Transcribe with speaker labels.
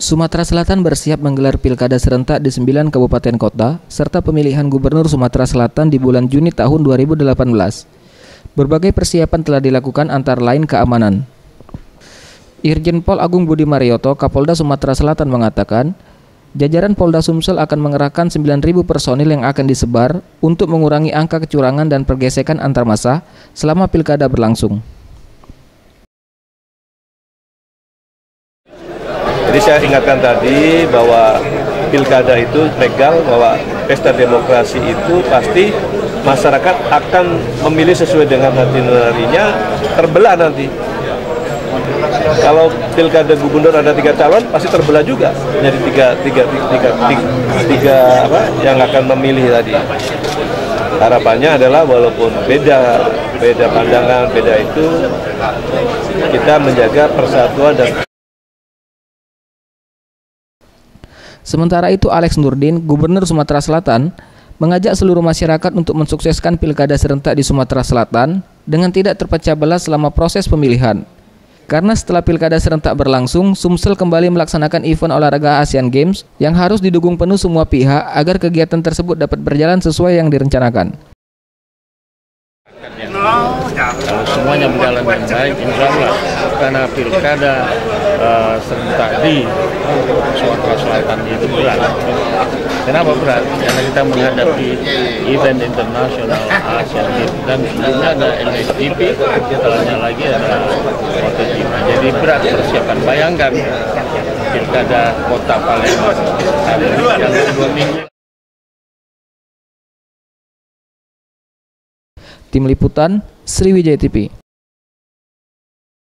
Speaker 1: Sumatera Selatan bersiap menggelar pilkada serentak di 9 kabupaten kota serta pemilihan gubernur Sumatera Selatan di bulan Juni tahun 2018. Berbagai persiapan telah dilakukan antara lain keamanan. Irjen Pol Agung Budi Marioto, Kapolda Sumatera Selatan mengatakan, jajaran Polda Sumsel akan mengerahkan 9.000 personil yang akan disebar untuk mengurangi angka kecurangan dan pergesekan antar masa selama pilkada berlangsung.
Speaker 2: Saya ingatkan tadi bahwa pilkada itu legal, bahwa pesta demokrasi itu pasti masyarakat akan memilih sesuai dengan hati nuraninya terbelah nanti. Kalau pilkada gubernur ada tiga calon, pasti terbelah juga jadi tiga, tiga, tiga, tiga, tiga, tiga apa yang akan memilih tadi. Harapannya adalah walaupun beda, beda pandangan, beda itu, kita menjaga persatuan dan
Speaker 1: Sementara itu Alex Nurdin, Gubernur Sumatera Selatan, mengajak seluruh masyarakat untuk mensukseskan pilkada serentak di Sumatera Selatan dengan tidak terpecah belah selama proses pemilihan. Karena setelah pilkada serentak berlangsung, Sumsel kembali melaksanakan event olahraga Asian Games yang harus didukung penuh semua pihak agar kegiatan tersebut dapat berjalan sesuai yang direncanakan.
Speaker 3: Kalau semuanya berjalan dengan baik, insya Allah karena pilkada uh, serentak di Sumatera Selatan itu berat. Kenapa berat? Karena kita menghadapi event internasional Asia dan sebelumnya ada LSDP, setelahnya lagi ada MotoGP. Jadi berat persiapan. Bayangkan pilkada kota Palembang minggu.
Speaker 1: Tim Liputan Sriwijaya TV